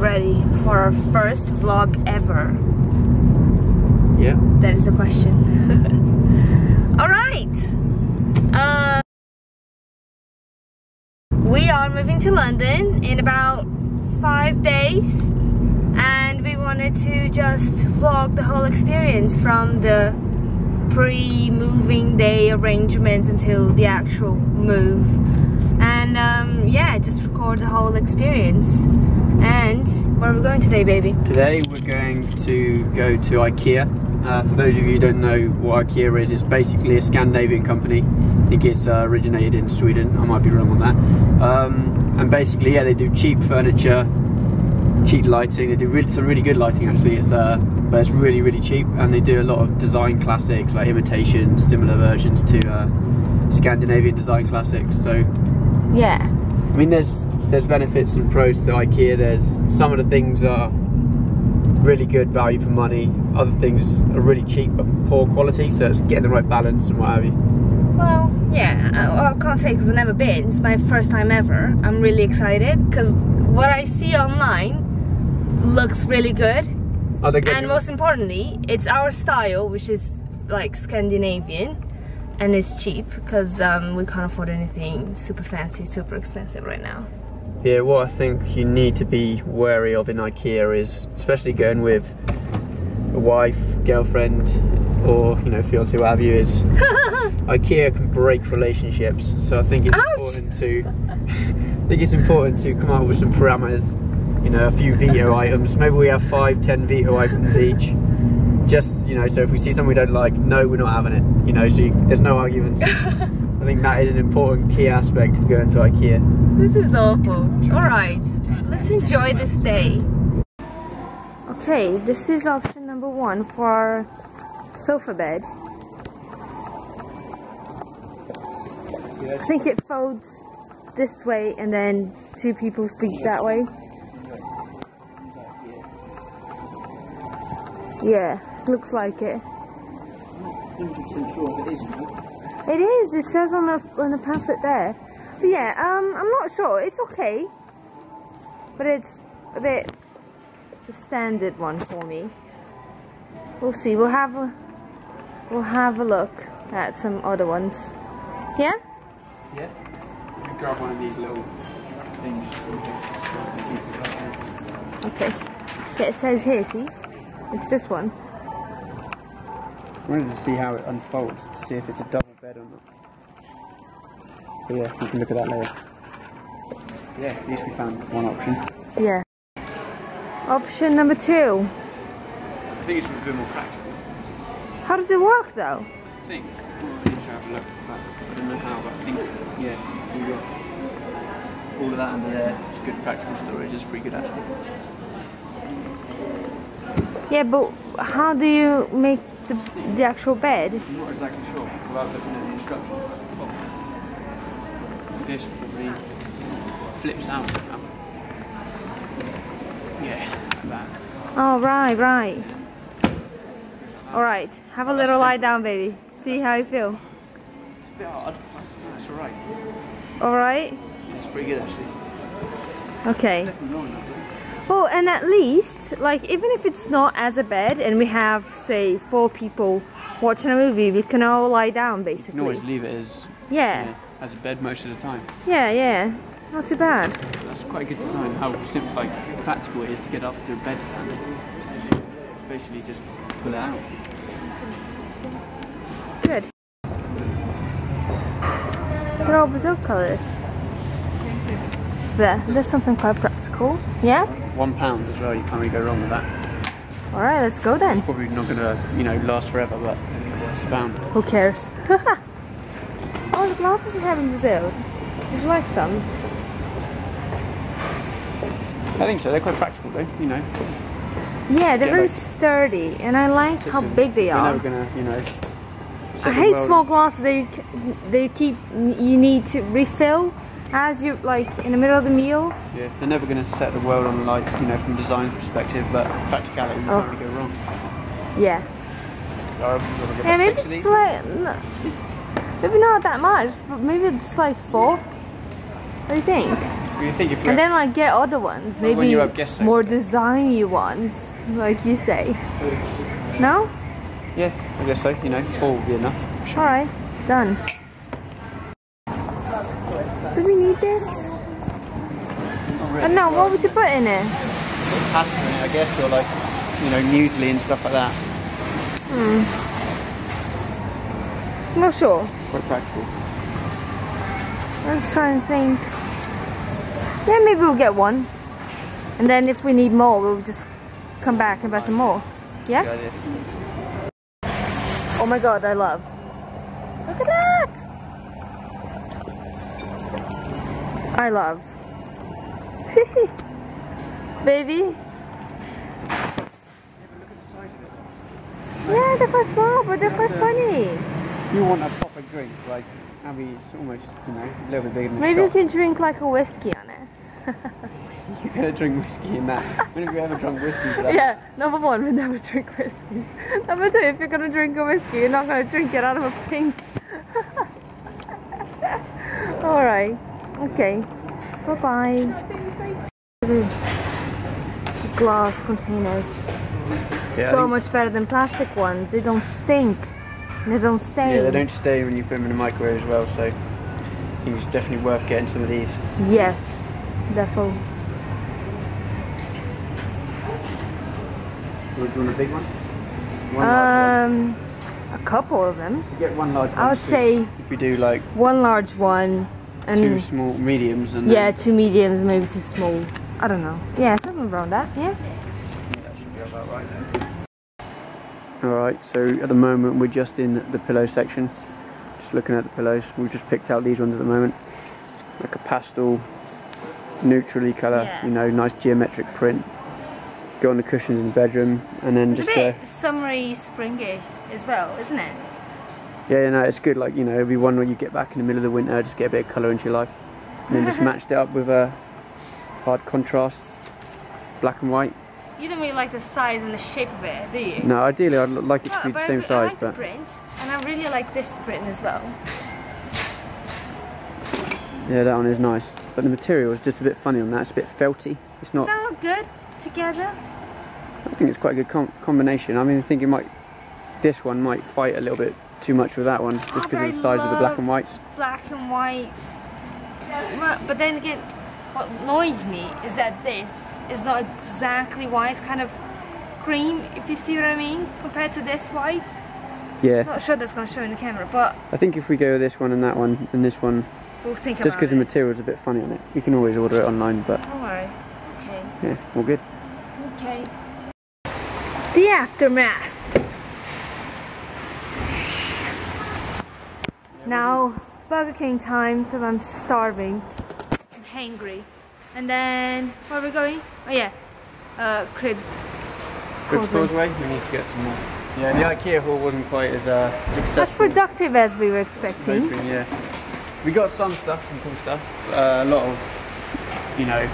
ready for our first vlog ever? Yeah. That is the question. All right. Uh, we are moving to London in about five days, and we wanted to just vlog the whole experience from the pre-moving day arrangements until the actual move, and um, yeah, just record the whole experience. And where are we going today, baby? Today we're going to go to IKEA. Uh, for those of you who don't know what IKEA is, it's basically a Scandinavian company. I think it's uh, originated in Sweden. I might be wrong on that. Um, and basically, yeah, they do cheap furniture, cheap lighting. They do really, some really good lighting actually. It's uh, but it's really really cheap, and they do a lot of design classics like imitations, similar versions to uh, Scandinavian design classics. So Yeah. I mean, there's there's benefits and pros to IKEA. There's some of the things are really good value for money. Other things are really cheap but poor quality. So it's getting the right balance and what have you. Well, yeah, I, I can't say because I've never been. It's my first time ever. I'm really excited because what I see online looks really good. Oh. And most importantly, it's our style, which is like Scandinavian, and it's cheap because um, we can't afford anything super fancy, super expensive right now. Yeah, what I think you need to be wary of in IKEA is, especially going with a wife, girlfriend, or you know, fiance, what have you, is IKEA can break relationships. So I think it's Ouch! important to, I think it's important to come up with some parameters. You know, a few veto items. Maybe we have five, ten veto items each. Just you know, so if we see something we don't like, no, we're not having it. You know, so you, there's no arguments. I think that is an important key aspect of going to IKEA. This is awful. Alright, let's enjoy this day. Okay, this is option number one for our sofa bed. I think it folds this way and then two people sleep that way. Yeah, looks like it. It is. It says on the on the pamphlet there. But yeah, um, I'm not sure. It's okay, but it's a bit the standard one for me. We'll see. We'll have a we'll have a look at some other ones. Yeah. Yeah. You grab one of these little things. Okay. Yeah, it says here. See, it's this one. I wanted to see how it unfolds to see if it's a double bed or not. But yeah, you can look at that later. Yeah, at least we found one option. Yeah. Option number two. I think it's just a bit more practical. How does it work though? I think. Well, we need to have a look. But I don't know how, but I think, yeah, so you got all of that under there. It's good practical storage. It's pretty good actually. Yeah, but how do you make the the actual bed? I'm not exactly sure without looking at the instructions. This probably flips out. Yeah, that. Oh, right, right. Alright, have a little lie down, baby. See how you feel. It's a bit hard. That's alright. Alright? It's pretty good actually. Okay. Well, and at least, like, even if it's not as a bed and we have, say, four people watching a movie, we can all lie down, You basically. can always leave it as Yeah, yeah, as a bed most of the time. yeah, yeah. Not too bad. That's quite a good design. How simple, like practical it is to get up to a bed stand. It's basically just pull it out. Good. They're all Brazil colours. There, there's something quite practical. Yeah? One pound as well. You can't really go wrong with that. Alright, let's go then. Probably not gonna, you know, last forever, but it's a pound. Who cares? oh, the glasses we have in Brazil. Would you like some? I think so. They're quite practical, though. You know, Yeah, they're very like- sturdy, and I like how big they are. never gonna, you know. I hate small glasses that you, c- they keep you need to refill as you like in the middle of the meal. Yeah, they're never gonna set the world on light, you know, from design perspective, but practicality, you Oh. can't really go wrong. Yeah. Or we'll give Yeah, it maybe of it's like maybe not that much, but maybe it's like four. What do you think? You think if you And then like get other ones, Well, when maybe you have guests over. more designy ones, like you say. No? yeah, I guess so. You know, four would be enough. All right, done. What would you put in it? Pasta in it, I guess, or like you know, muesli and stuff like that. Hmm. Not sure. Quite practical. Let's try and think. Yeah, maybe we'll get one. And then if we need more, we'll just come back and buy some more. Yeah? Oh my god, I love. Look at that! I love. Baby? Yeah, they're quite small, but they're quite funny. You want a proper drink, like Abby's almost, you know, a little bit bigger than Maybe you can drink like a whiskey on it. You're gonna drink whiskey in that. when have you ever drunk whiskey for that? Yeah, number one, we never drink whiskey. Number two, if you're gonna drink a whiskey, you're not gonna drink it out of a pink. Alright, okay. Bye bye bye. Glass containers. Yeah, so much better than plastic ones. They don't stink. They don't stain. Yeah, they don't stay when you put them in the microwave as well, so I think it's definitely worth getting some of these. Yes, defo. So do you want a big one? One large Um, a couple of them. You get one large one. I would because say- if we do like One large one, and two small mediums, and Yeah, two mediums, maybe two small. I don't know. Yeah, something around that. Yeah. that should be about right then. Alright, so at the moment we're just in the pillow section. Just looking at the pillows. We've just picked out these ones at the moment. Like a pastel, neutrally colour, Yeah. you know, nice geometric print. Go on the cushions in the bedroom and then It's just a uh, bit summery, springish as well, isn't it? Yeah, no, it's good. Like you know, it'll be one where you get back in the middle of the winter, just get a bit of colour into your life, and then just matched it up with a hard contrast, black and white. You don't really like the size and the shape of it, do you? No, ideally I'd like it to be the I same I size, like the but print, and I really like this print as well. yeah, that one is nice. But the material is just a bit funny on that. It's a bit felty. It's not. Does that look good together? I think it's quite a good com- combination. I mean, I think it might. This one might fight a little bit too much with that one, just Oh, because but of the size of the black and whites. Black and white. But- But then again, what annoys me is that this is not exactly white. It's kind of cream, if you see what I mean, compared to this white. Yeah, Not sure that's going to show in the camera, but I think if we go with this one and that one and this one, we'll think about. just because the material's a bit funny on it, you can always order it online. But Don't worry. Okay. yeah, all good. Okay. The aftermath. Now, Burger King time because I'm starving. Hangry. And then, where are we going? Oh yeah, uh, Cribbs. Cribbs Causeway. We need to get some more. Yeah, the IKEA haul wasn't quite as uh, As productive as we were expecting. hoping, yeah. We got some stuff, some cool stuff. Uh, a lot of, you know,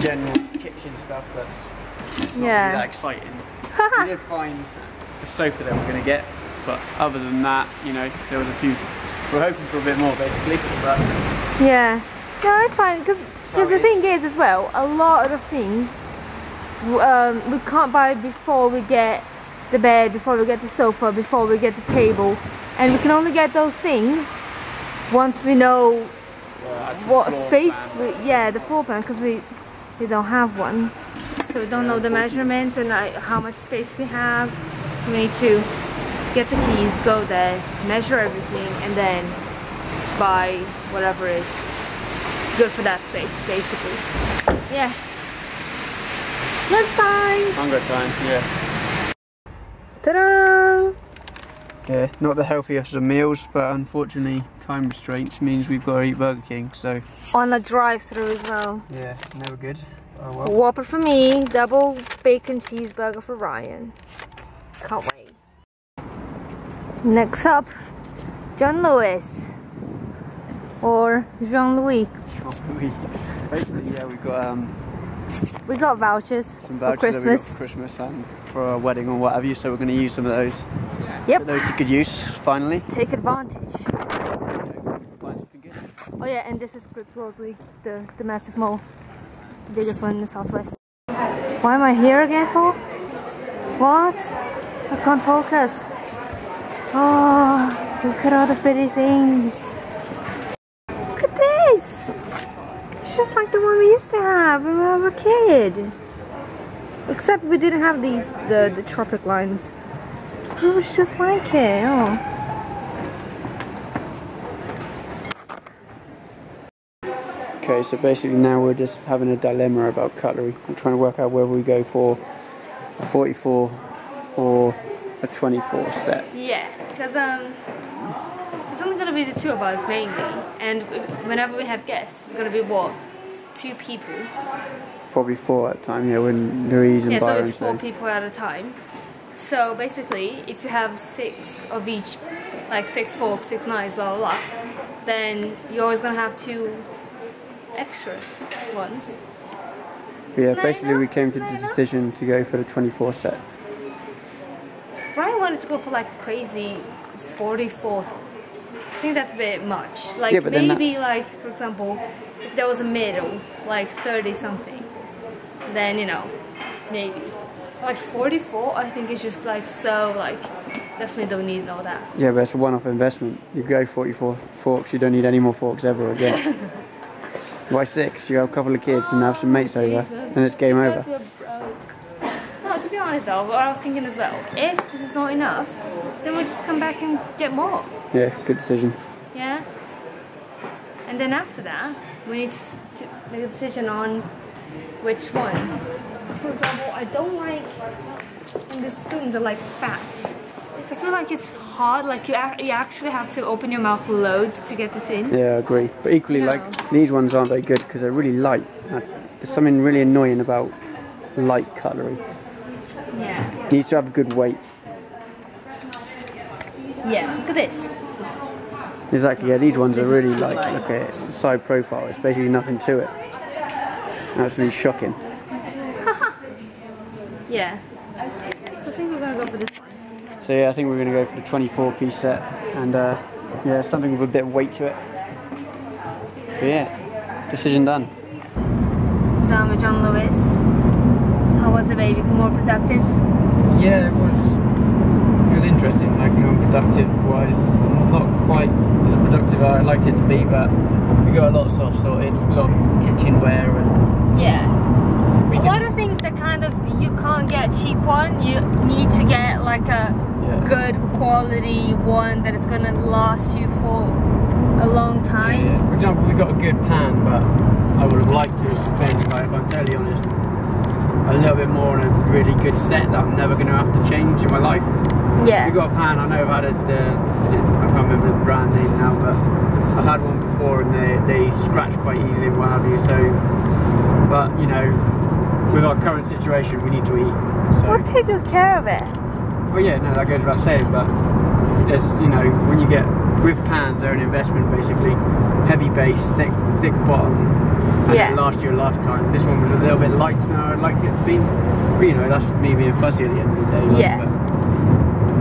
general kitchen stuff that's not really that exciting. we did find the sofa that we're going to get, but other than that, you know, there was a few. We're hoping for a bit more, basically. But Yeah. No, it's fine because how the thing is as well, a lot of things um, we can't buy before we get the bed, before we get the sofa, before we get the table, and we can only get those things once we know actual what space plan. we yeah the floor plan because we we don't have one, so we don't know the measurements and uh, how much space we have. So we need to get the keys, go there, measure everything, and then buy whatever is good for that space, basically. Yeah. Lunchtime! Hunger time, yeah. Ta-da! Yeah, not the healthiest of meals, but unfortunately, time restraints means we've got to eat Burger King. So On a drive-through as well. yeah, never good. Oh well. Whopper for me, double bacon cheeseburger for Ryan. Can't wait. Next up, John Lewis. Or Jean Louis. Basically, yeah, we've got um, We got vouchers some for vouchers we got Christmas. for Christmas and for a wedding or what have you. So we're going to use some of those. Yep. Put those to good use finally. Take advantage. Find something good. Oh yeah, and this is Cribbs Causeway, the, the massive mall. The biggest one in the southwest. Why am I here again for? What? I can't focus. Oh, look at all the pretty things. Look at this! It's just like the one we used to have when I was a kid. Except we didn't have these, the, the tropic lines. It was just like it, oh. Okay, so basically now we're just having a dilemma about cutlery. We're trying to work out whether we go for a 44 or a 24 set. Yeah, because um, it's only gonna be the two of us mainly, and whenever we have guests, it's gonna be what two people. Probably four at a time, yeah, when Louise and Yeah, so it's four people at a time. So basically, if you have six of each, like six forks, six knives, blah blah blah, then you're always gonna have two extra ones. But yeah, basically we came to the enough? decision to go for the 24 set. Ryan wanted to go for like crazy 44. I think that's a bit much. Like Yeah, maybe like for example, if there was a middle, like 30 something, then you know, maybe. Like 44, I think is just like so like definitely don't need all that. Yeah, but it's a one-off investment. You go 44 forks, you don't need any more forks ever again. By six, you have a couple of kids and have some mates over, and it's game over. No, to be honest though, what I was thinking as well, if this is not enough, then we'll just come back and get more. Yeah, good decision. Yeah. And then after that, we need to, to make a decision on which one. for example, I don't like when the spoons are like fat. I feel like it's hard. Like you, you actually have to open your mouth loads to get this in. Yeah, I agree. But equally, No. like these ones aren't very good because they're really light. There's something really annoying about light cutlery. Yeah. It needs to have a good weight. Yeah. Look at this. Exactly. Yeah, these ones are This is really like, light. light. Look at it, side profile. It's basically nothing to it. Absolutely shocking. Yeah. So I think we're gonna go for this one. So yeah, I think we're going to go for the 24 piece set, and uh, yeah, something with a bit of weight to it. But yeah, decision done. Done with John Lewis. How was the baby? More productive? Yeah, it was. It was interesting. Like, you know, productive wise, not quite as productive as I'd liked it to be, but we got a lot of stuff sorted, a lot of kitchenware, and Yeah. we a lot of things that kind of you can't get cheap one. You need to get like a, Yeah. a good quality one that is gonna last you for a long time. yeah. For example, we got a good pan, but I would have liked to spend, like, if I'm totally honest, a little bit more on a really good set that I'm never going to have to change in my life. Yeah. We got a pan. I know I've had it. Uh, is it? I can't remember the brand name now, but I've had one before, and they they scratch quite easily and what have you. So, but you know, with our current situation, we need to eat. So, We'll take good care of it. well, yeah, no, that goes without saying. But there's, you know, when you get with pans, they're an investment basically. Heavy base, thick, thick bottom, and Yeah. it lasts you a lifetime. This one was a little bit lighter than I'd liked it to be. But you know, that's me being fussy at the end of the day. Yeah. but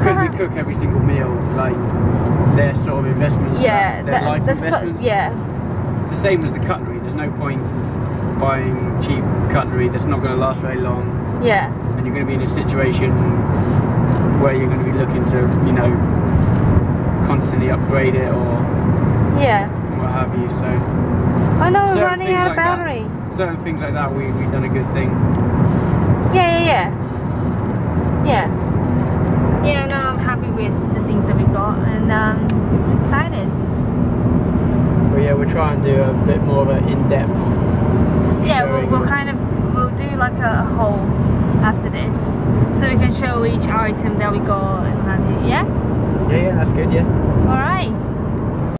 because we cook every single meal, like they're sort of investments. Yeah. that- life investments. yeah. It's the same as the cutlery. There's no point buying cheap cutlery that's not going to last very long Yeah. and you're going to be in a situation where you're going to be looking to, you know, constantly upgrade it or Yeah. what have you. So I know we're running things out of like that- battery. certain things like that, we we've done a good thing. Yeah, yeah, yeah. Yeah. Yeah, no, I'm happy with the things that we got and um, I'm excited. But yeah, we'll try and do a bit more of an in-depth. Yeah, we'll, we'll kind of we'll do like a, a haul after this, so we can show each item that we got and have you. Yeah. Yeah, yeah, that's good. Yeah. All right.